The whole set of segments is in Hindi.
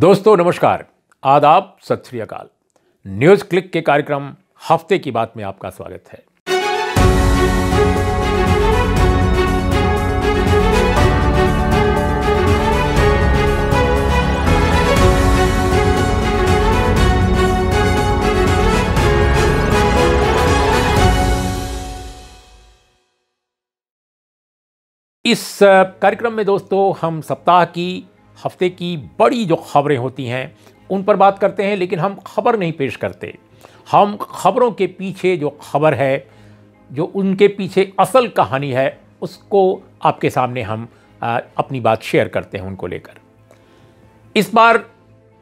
दोस्तों, नमस्कार। आदाब, सत श्री अकाल। न्यूज़ क्लिक के कार्यक्रम हफ़्ते की बात में आपका स्वागत है। इस कार्यक्रम में दोस्तों, हम सप्ताह की हफ़्ते की बड़ी जो खबरें होती हैं, उन पर बात करते हैं, लेकिन हम खबर नहीं पेश करते। हम खबरों के पीछे जो खबर है, जो उनके पीछे असल कहानी है, उसको आपके सामने हम अपनी बात शेयर करते हैं उनको लेकर। इस बार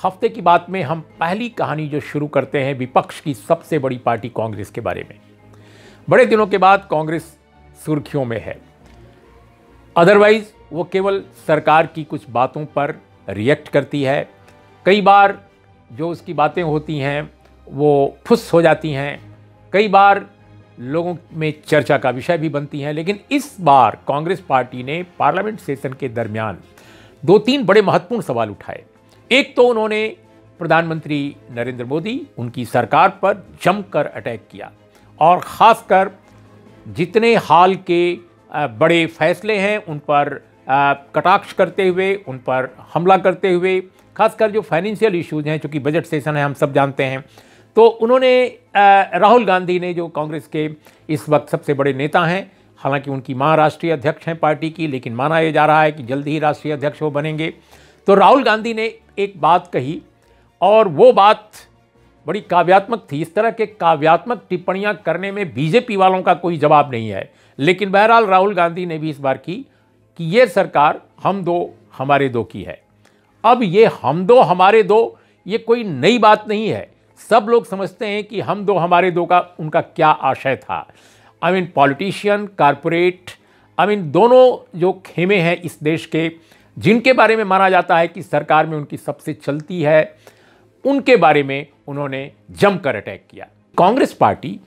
हफ़्ते की बात में हम पहली कहानी जो शुरू करते हैं, विपक्ष की सबसे बड़ी पार्टी कांग्रेस के बारे में। बड़े दिनों के बाद कांग्रेस सुर्खियों में है। अदरवाइज़ वो केवल सरकार की कुछ बातों पर रिएक्ट करती है। कई बार जो उसकी बातें होती हैं, वो फुस हो जाती हैं। कई बार लोगों में चर्चा का विषय भी बनती हैं, लेकिन इस बार कांग्रेस पार्टी ने पार्लियामेंट सेशन के दरमियान दो तीन बड़े महत्वपूर्ण सवाल उठाए। एक तो उन्होंने प्रधानमंत्री नरेंद्र मोदी, उनकी सरकार पर जमकर अटैक किया और ख़ासकर जितने हाल के बड़े फैसले हैं, उन पर कटाक्ष करते हुए, उन पर हमला करते हुए, खासकर जो फाइनेंशियल इश्यूज़ हैं, चूँकि बजट सेशन है, हम सब जानते हैं। तो उन्होंने राहुल गांधी ने, जो कांग्रेस के इस वक्त सबसे बड़े नेता हैं, हालाँकि उनकी माँ राष्ट्रीय अध्यक्ष हैं पार्टी की, लेकिन माना यह जा रहा है कि जल्द ही राष्ट्रीय अध्यक्ष वो बनेंगे। तो राहुल गांधी ने एक बात कही, और वो बात बड़ी काव्यात्मक थी। इस तरह के काव्यात्मक टिप्पणियाँ करने में बीजेपी वालों का कोई जवाब नहीं है। लेकिन बहरहाल राहुल गांधी ने भी इस बार की कि ये सरकार हम दो, हमारे दो की है। अब ये हम दो, हमारे दो, ये कोई नई बात नहीं है। सब लोग समझते हैं कि हम दो, हमारे दो का उनका क्या आशय था। I mean politician corporate I mean दोनों जो खेमे हैं इस देश के, जिनके बारे में माना जाता है कि सरकार में उनकी सबसे चलती है, उनके बारे में उन्होंने जमकर अटैक किया। कांग्रेस पार्टी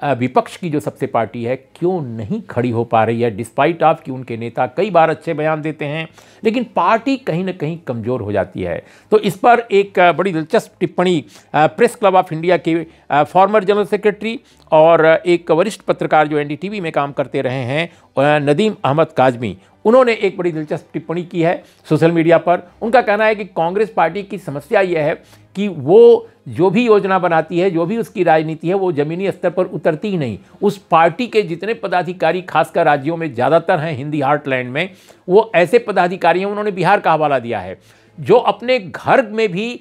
विपक्ष की जो सबसे पार्टी है, क्यों नहीं खड़ी हो पा रही है? डिस्पाइट ऑफ़ कि उनके नेता कई बार अच्छे बयान देते हैं, लेकिन पार्टी कहीं ना कहीं कमज़ोर हो जाती है। तो इस पर एक बड़ी दिलचस्प टिप्पणी प्रेस क्लब ऑफ़ इंडिया के फॉर्मर जनरल सेक्रेटरी और एक वरिष्ठ पत्रकार जो एनडीटीवी में काम करते रहे हैं नदीम अहमद काजमी। उन्होंने एक बड़ी दिलचस्प टिप्पणी की है सोशल मीडिया पर। उनका कहना है कि कांग्रेस पार्टी की समस्या यह है कि वो जो भी योजना बनाती है, जो भी उसकी राजनीति है, वो जमीनी स्तर पर उतरती ही नहीं। उस पार्टी के जितने पदाधिकारी खासकर राज्यों में ज़्यादातर हैं, हिंदी हार्टलैंड में, वो ऐसे पदाधिकारी हैं, उन्होंने बिहार का हवाला दिया है, जो अपने घर में भी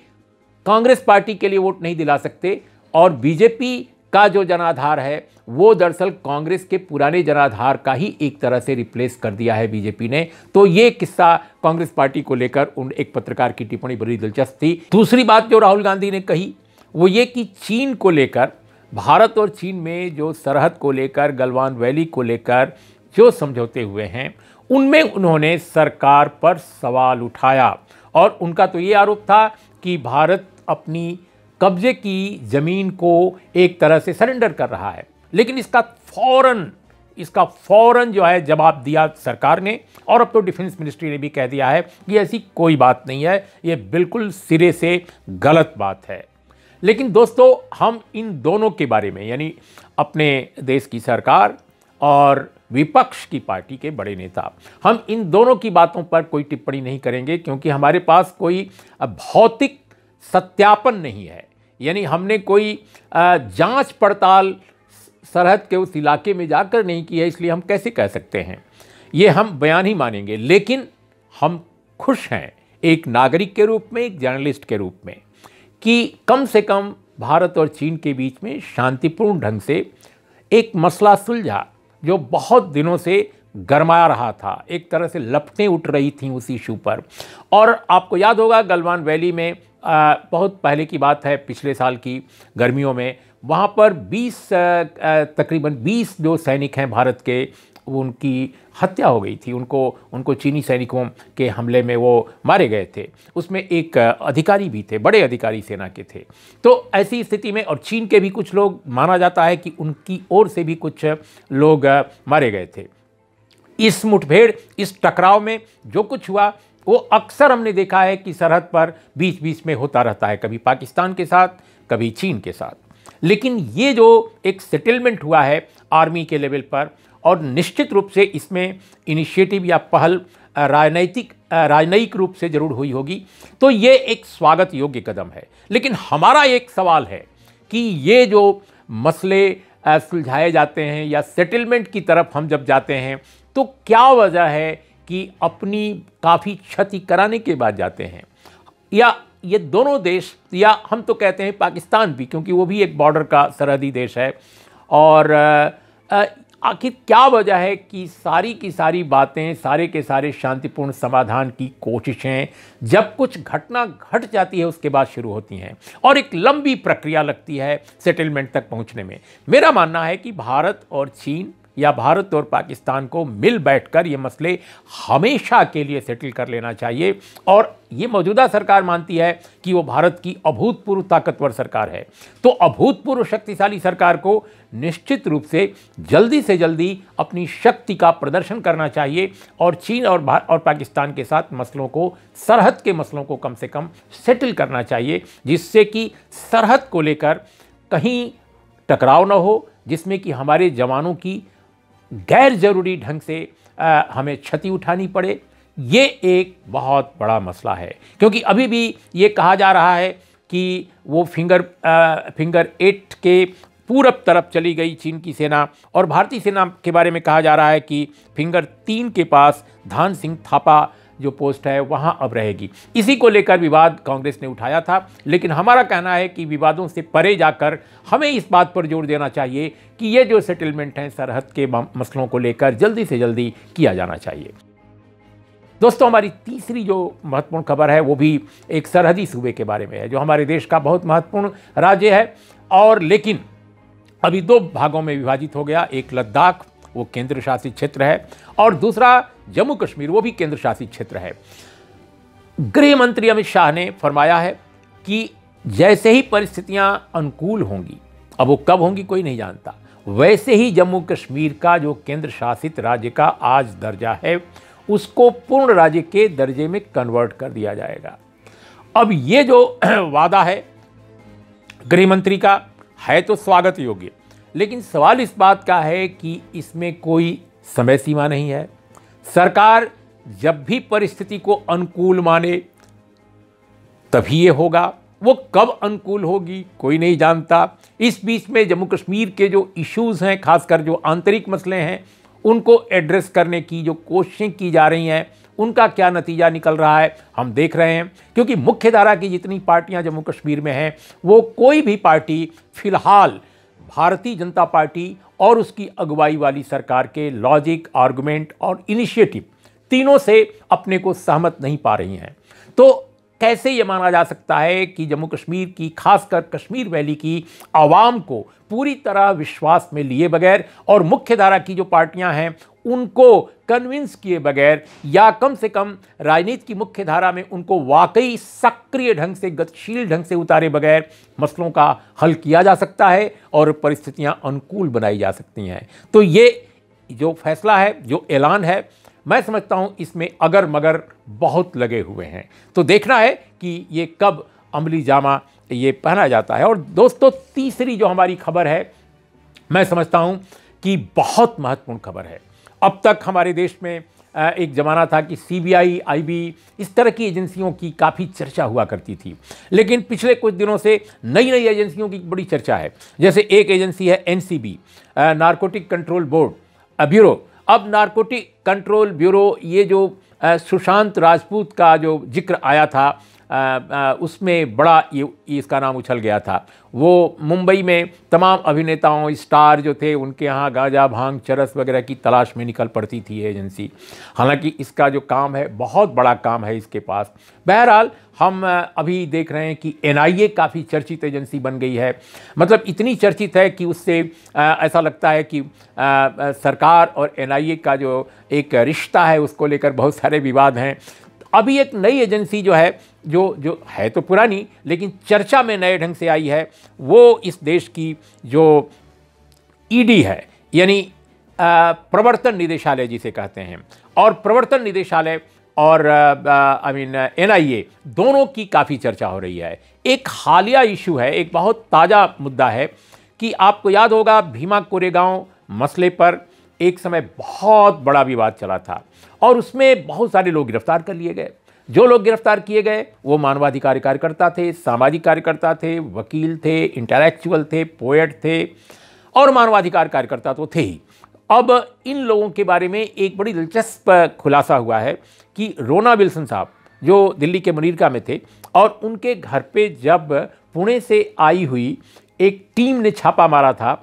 कांग्रेस पार्टी के लिए वोट नहीं दिला सकते और बीजेपी का जो जनाधार है, वो दरअसल कांग्रेस के पुराने जनाधार का ही एक तरह से रिप्लेस कर दिया है बीजेपी ने। तो ये किस्सा कांग्रेस पार्टी को लेकर उन एक पत्रकार की टिप्पणी बड़ी दिलचस्प थी। दूसरी बात जो राहुल गांधी ने कही, वो ये कि चीन को लेकर, भारत और चीन में जो सरहद को लेकर, गलवान वैली को लेकर जो समझौते हुए हैं, उनमें उन्होंने सरकार पर सवाल उठाया। और उनका तो ये आरोप था कि भारत अपनी कब्जे की ज़मीन को एक तरह से सरेंडर कर रहा है। लेकिन इसका फ़ौरन इसका फ़ौरन जो है जवाब दिया सरकार ने और अब तो डिफेंस मिनिस्ट्री ने भी कह दिया है कि ऐसी कोई बात नहीं है, ये बिल्कुल सिरे से गलत बात है। लेकिन दोस्तों, हम इन दोनों के बारे में, यानी अपने देश की सरकार और विपक्ष की पार्टी के बड़े नेता, हम इन दोनों की बातों पर कोई टिप्पणी नहीं करेंगे, क्योंकि हमारे पास कोई भौतिक सत्यापन नहीं है। यानी हमने कोई जाँच पड़ताल सरहद के उस इलाके में जाकर नहीं की है, इसलिए हम कैसे कह सकते हैं? ये हम बयान ही मानेंगे, लेकिन हम खुश हैं एक नागरिक के रूप में, एक जर्नलिस्ट के रूप में, कि कम से कम भारत और चीन के बीच में शांतिपूर्ण ढंग से एक मसला सुलझा, जो बहुत दिनों से गरमा रहा था, एक तरह से लपटें उठ रही थी उस इशू पर। और आपको याद होगा, गलवान वैली में आ, बहुत पहले की बात है पिछले साल की गर्मियों में। वहाँ पर 20 आ, आ, तकरीबन 20 जो सैनिक हैं भारत के उनकी हत्या हो गई थी। उनको उनको चीनी सैनिकों के हमले में वो मारे गए थे। उसमें एक अधिकारी भी थे बड़े अधिकारी सेना के थे। तो ऐसी स्थिति में और चीन के भी कुछ लोग माना जाता है कि उनकी ओर से भी कुछ लोग मारे गए थे। इस मुठभेड़ इस टकराव में जो कुछ हुआ वो अक्सर हमने देखा है कि सरहद पर बीच बीच में होता रहता है, कभी पाकिस्तान के साथ, कभी चीन के साथ। लेकिन ये जो एक सेटलमेंट हुआ है आर्मी के लेवल पर, और निश्चित रूप से इसमें इनिशिएटिव या पहल राजनैतिक राजनयिक रूप से ज़रूर हुई होगी तो ये एक स्वागत योग्य कदम है। लेकिन हमारा एक सवाल है कि ये जो मसले सुलझाए जाते हैं या सेटलमेंट की तरफ़ हम जब जाते हैं तो क्या वजह है कि अपनी काफ़ी क्षति कराने के बाद जाते हैं। या ये दोनों देश, या हम तो कहते हैं पाकिस्तान भी, क्योंकि वो भी एक बॉर्डर का सरहदी देश है। और आखिर क्या वजह है कि सारी की सारी बातें, सारे के सारे शांतिपूर्ण समाधान की कोशिशें, जब कुछ घटना घट जाती है, उसके बाद शुरू होती हैं। और एक लंबी प्रक्रिया लगती है सेटलमेंट तक पहुँचने में। मेरा मानना है कि भारत और चीन या भारत और पाकिस्तान को मिल बैठकर ये मसले हमेशा के लिए सेटल कर लेना चाहिए। और ये मौजूदा सरकार मानती है कि वो भारत की अभूतपूर्व ताकतवर सरकार है। तो अभूतपूर्व शक्तिशाली सरकार को निश्चित रूप से जल्दी से जल्दी अपनी शक्ति का प्रदर्शन करना चाहिए और चीन और और पाकिस्तान के साथ मसलों को, सरहद के मसलों को कम से कम सेटल करना चाहिए, जिससे कि सरहद को लेकर कहीं टकराव न हो, जिसमें कि हमारे जवानों की गैर ज़रूरी ढंग से आ, हमें क्षति उठानी पड़े। ये एक बहुत बड़ा मसला है। क्योंकि अभी भी ये कहा जा रहा है कि वो फिंगर आ, फिंगर एट के पूरब तरफ़ चली गई चीन की सेना और भारतीय सेना के बारे में कहा जा रहा है कि फिंगर तीन के पास धान सिंह थापा जो पोस्ट है, वहाँ अब रहेगी। इसी को लेकर विवाद कांग्रेस ने उठाया था, लेकिन हमारा कहना है कि विवादों से परे जाकर हमें इस बात पर ज़ोर देना चाहिए कि ये जो सेटलमेंट हैं, सरहद के मसलों को लेकर जल्दी से जल्दी किया जाना चाहिए। दोस्तों, हमारी तीसरी जो महत्वपूर्ण खबर है, वो भी एक सरहदी सूबे के बारे में है, जो हमारे देश का बहुत महत्वपूर्ण राज्य है। और लेकिन अभी दो भागों में विभाजित हो गया, एक लद्दाख, वो केंद्र शासित क्षेत्र है, और दूसरा जम्मू कश्मीर, वो भी केंद्र शासित क्षेत्र है। गृह मंत्री अमित शाह ने फरमाया है कि जैसे ही परिस्थितियाँ अनुकूल होंगी, अब वो कब होंगी कोई नहीं जानता। वैसे ही जम्मू कश्मीर का जो केंद्र शासित राज्य का आज दर्जा है, उसको पूर्ण राज्य के दर्जे में कन्वर्ट कर दिया जाएगा। अब ये जो वादा है, गृह मंत्री का, है तो स्वागत योग्य, लेकिन सवाल इस बात का है कि इसमें कोई समय सीमा नहीं है। सरकार जब भी परिस्थिति को अनुकूल माने, तभी ये होगा। वो कब अनुकूल होगी, कोई नहीं जानता। इस बीच में जम्मू कश्मीर के जो इश्यूज़ हैं, खासकर जो आंतरिक मसले हैं, उनको एड्रेस करने की जो कोशिशें की जा रही हैं, उनका क्या नतीजा निकल रहा है, हम देख रहे हैं। क्योंकि मुख्य धारा की जितनी पार्टियाँ जम्मू कश्मीर में हैं, वो कोई भी पार्टी, फ़िलहाल भारतीय जनता पार्टी और उसकी अगुवाई वाली सरकार के लॉजिक, आर्गुमेंट और इनिशिएटिव तीनों से अपने को सहमत नहीं पा रही हैं। तो कैसे ये माना जा सकता है कि जम्मू कश्मीर की, खासकर कश्मीर वैली की आवाम को पूरी तरह विश्वास में लिए बगैर और मुख्य धारा की जो पार्टियाँ हैं उनको कन्विंस किए बगैर या कम से कम राजनीति की मुख्य धारा में उनको वाकई सक्रिय ढंग से, गतिशील ढंग से उतारे बगैर मसलों का हल किया जा सकता है और परिस्थितियाँ अनुकूल बनाई जा सकती हैं। तो ये जो फैसला है, जो ऐलान है, मैं समझता हूँ इसमें अगर मगर बहुत लगे हुए हैं। तो देखना है कि ये कब अमली जामा ये पहना जाता है। और दोस्तों, तीसरी जो हमारी खबर है, मैं समझता हूँ कि बहुत महत्वपूर्ण खबर है। अब तक हमारे देश में एक ज़माना था कि सीबीआई आईबी इस तरह की एजेंसियों की काफ़ी चर्चा हुआ करती थी। लेकिन पिछले कुछ दिनों से नई नई एजेंसियों की बड़ी चर्चा है। जैसे एक एजेंसी है NCB narcotic control board bureau अब नारकोटिक कंट्रोल ब्यूरो ये जो सुशांत राजपूत का जो ज़िक्र आया था उसमें बड़ा ये इसका नाम उछल गया था। वो मुंबई में तमाम अभिनेताओं, स्टार जो थे, उनके यहाँ गांजा, भाँग, चरस वगैरह की तलाश में निकल पड़ती थी एजेंसी। हालाँकि इसका जो काम है, बहुत बड़ा काम है इसके पास। बहरहाल, हम अभी देख रहे हैं कि एनआईए काफ़ी चर्चित एजेंसी बन गई है। मतलब इतनी चर्चित है कि उससे ऐसा लगता है कि सरकार और एनआईए का जो एक रिश्ता है, उसको लेकर बहुत सारे विवाद हैं। अभी एक नई एजेंसी जो है, जो जो है तो पुरानी, लेकिन चर्चा में नए ढंग से आई है, वो इस देश की जो ईडी है, यानी प्रवर्तन निदेशालय जिसे कहते हैं। और प्रवर्तन निदेशालय और आई मीन एनआईए दोनों की काफ़ी चर्चा हो रही है। एक हालिया इशू है, एक बहुत ताज़ा मुद्दा है कि आपको याद होगा, भीमा कोरेगांव मसले पर एक समय बहुत बड़ा विवाद चला था और उसमें बहुत सारे लोग गिरफ़्तार कर लिए गए। जो लोग गिरफ़्तार किए गए, वो मानवाधिकार कार्यकर्ता थे, सामाजिक कार्यकर्ता थे, वकील थे इंटेलेक्चुअल थे पोएट थे और मानवाधिकार कार्यकर्ता तो थे ही। अब इन लोगों के बारे में एक बड़ी दिलचस्प खुलासा हुआ है कि रोना विल्सन साहब, जो दिल्ली के मनीरका में थे और उनके घर पे जब पुणे से आई हुई एक टीम ने छापा मारा था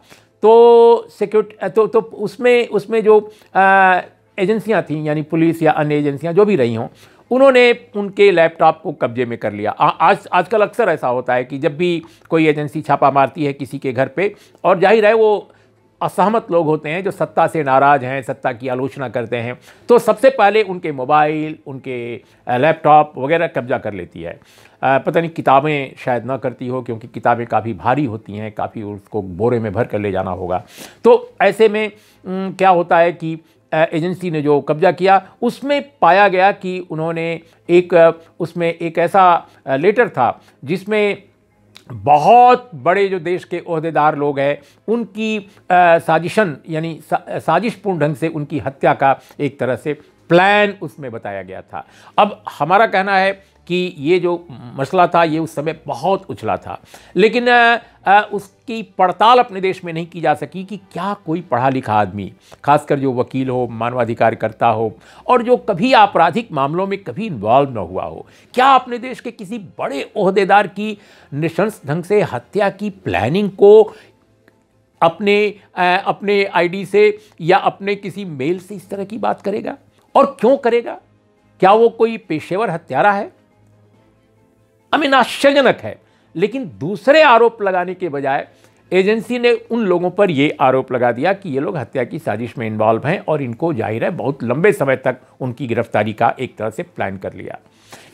तो सिक्योरिटी तो तो उसमें उसमें जो एजेंसियाँ थीं यानी पुलिस या अन्य एजेंसियाँ जो भी रही हों उन्होंने उनके लैपटॉप को कब्जे में कर लिया। आ, आज आजकल अक्सर ऐसा होता है कि जब भी कोई एजेंसी छापा मारती है किसी के घर पे और ज़ाहिर है वो असहमत लोग होते हैं जो सत्ता से नाराज़ हैं, सत्ता की आलोचना करते हैं। तो सबसे पहले उनके मोबाइल, उनके लैपटॉप वगैरह कब्जा कर लेती है। पता नहीं किताबें शायद ना करती हो क्योंकि किताबें काफ़ी भारी होती हैं, काफ़ी उसको बोरे में भर कर ले जाना होगा। तो ऐसे में क्या होता है कि एजेंसी ने जो कब्जा किया, उसमें पाया गया कि उन्होंने एक, उसमें एक ऐसा लेटर था जिसमें बहुत बड़े जो देश के अहदेदार लोग हैं उनकी साजिशन यानी सा, साजिशपूर्ण ढंग से उनकी हत्या का एक तरह से प्लान उसमें बताया गया था। अब हमारा कहना है कि ये जो मसला था ये उस समय बहुत उछला था। लेकिन आ, आ, उसकी पड़ताल अपने देश में नहीं की जा सकी कि क्या कोई पढ़ा लिखा आदमी खासकर जो वकील हो मानवाधिकार करता हो और जो कभी आपराधिक मामलों में कभी इन्वॉल्व न हुआ हो क्या अपने देश के किसी बड़े अहदेदार की निशंस ढंग से हत्या की प्लानिंग को अपने आ, अपने आईडी से या अपने किसी मेल से इस तरह की बात करेगा? और क्यों करेगा? क्या वो कोई पेशेवर हत्यारा है? अमीन आश्चर्यजनक है। लेकिन दूसरे आरोप लगाने के बजाय एजेंसी ने उन लोगों पर यह आरोप लगा दिया कि ये लोग हत्या की साजिश में इन्वॉल्व हैं और इनको ज़ाहिर है बहुत लंबे समय तक उनकी गिरफ्तारी का एक तरह से प्लान कर लिया।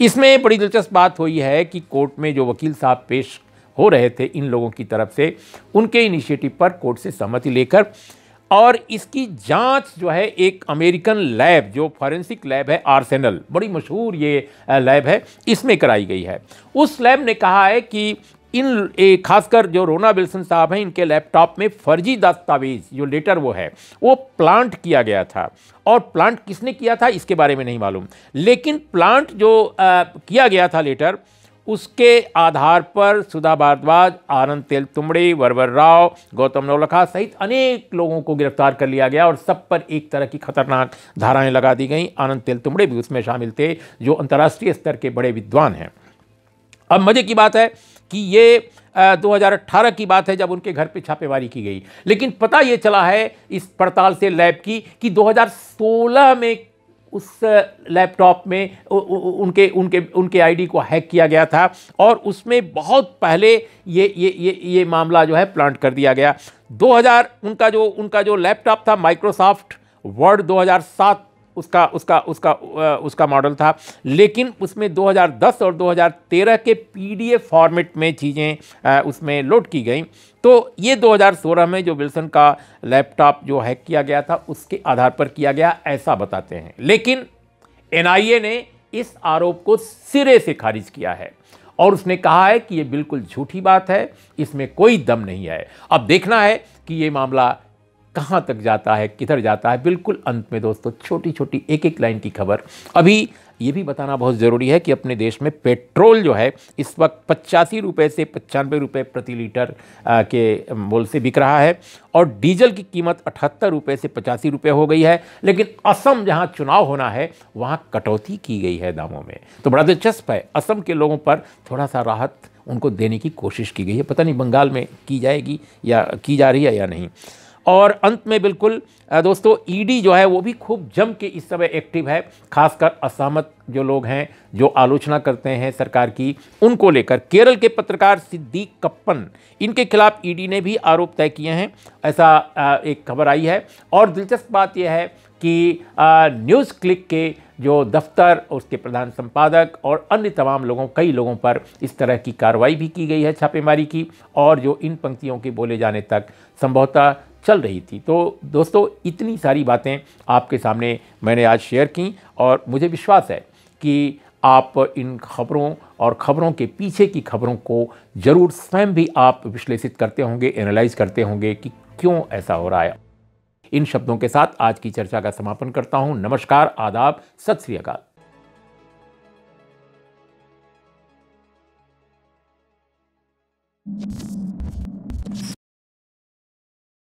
इसमें बड़ी दिलचस्प बात हुई है कि कोर्ट में जो वकील साहब पेश हो रहे थे इन लोगों की तरफ़ से, उनके इनिशिएटिव पर कोर्ट से सहमति लेकर और इसकी जाँच जो है एक अमेरिकन लैब जो फॉरेंसिक लैब है आर्सेनल बड़ी मशहूर ये लैब है इसमें कराई गई है। उस लैब ने कहा है कि इन खासकर जो रोना विल्सन साहब हैं इनके लैपटॉप में फर्जी दस्तावेज़ जो लेटर वो है वो प्लांट किया गया था। और प्लांट किसने किया था इसके बारे में नहीं मालूम। लेकिन प्लांट जो आ, किया गया था लेटर उसके आधार पर सुधा भारद्वाज, आनंद तेल तुमड़े, वरवर राव, गौतम नौलखा सहित अनेक लोगों को गिरफ़्तार कर लिया गया और सब पर एक तरह की खतरनाक धाराएँ लगा दी गई। आनंद तेल तुमड़े भी उसमें शामिल थे, जो अंतर्राष्ट्रीय स्तर के बड़े विद्वान हैं। अब मज़े की बात है कि ये 2018 की बात है जब उनके घर पे छापेमारी की गई। लेकिन पता ये चला है इस पड़ताल से लैब की कि 2016 में उस लैपटॉप में उनके उनके उनके आईडी को हैक किया गया था और उसमें बहुत पहले ये ये ये ये मामला जो है प्लांट कर दिया गया। 2000 उनका जो उनका जो लैपटॉप था माइक्रोसॉफ्ट वर्ड 2007 उसका उसका उसका उसका मॉडल था। लेकिन उसमें 2010 और 2013 के पीडीएफ फॉर्मेट में चीज़ें उसमें लोड की गई। तो ये 2016 में जो विल्सन का लैपटॉप जो हैक किया गया था, उसके आधार पर किया गया, ऐसा बताते हैं। लेकिन एनआईए ने इस आरोप को सिरे से खारिज किया है और उसने कहा है कि ये बिल्कुल झूठी बात है, इसमें कोई दम नहीं है। अब देखना है कि ये मामला कहाँ तक जाता है, किधर जाता है? बिल्कुल अंत में दोस्तों छोटी छोटी एक एक लाइन की खबर। अभी ये भी बताना बहुत ज़रूरी है कि अपने देश में पेट्रोल जो है, इस वक्त पचासी रुपये से पचानवे रुपये प्रति लीटर के मोल से बिक रहा है और डीजल की कीमत अठहत्तर रुपये से पचासी रुपये हो गई है। लेकिन असम जहाँ चुनाव होना है, वहाँ कटौती की गई है दामों में। तो बड़ा दिलचस्प है, असम के लोगों पर थोड़ा सा राहत उनको देने की कोशिश की गई है। पता नहीं बंगाल में की जाएगी या की जा रही है या नहीं। और अंत में बिल्कुल दोस्तों ईडी जो है वो भी खूब जम के इस समय एक्टिव है, खासकर असहमत जो लोग हैं, जो आलोचना करते हैं सरकार की, उनको लेकर। केरल के पत्रकार सिद्दीक कप्पन, इनके खिलाफ ईडी ने भी आरोप तय किए हैं, ऐसा एक खबर आई है। और दिलचस्प बात यह है कि न्यूज़ क्लिक के जो दफ्तर, उसके प्रधान संपादक और अन्य तमाम लोगों, कई लोगों पर इस तरह की कार्रवाई भी की गई है छापेमारी की, और जो इन पंक्तियों के बोले जाने तक, संभवतः चल रही थी। तो दोस्तों, इतनी सारी बातें आपके सामने मैंने आज शेयर की और मुझे विश्वास है कि आप इन खबरों और खबरों के पीछे की खबरों को ज़रूर स्वयं भी आप विश्लेषित करते होंगे, एनालाइज करते होंगे कि क्यों ऐसा हो रहा है। इन शब्दों के साथ आज की चर्चा का समापन करता हूँ। नमस्कार, आदाब, सत श्री अकाल। you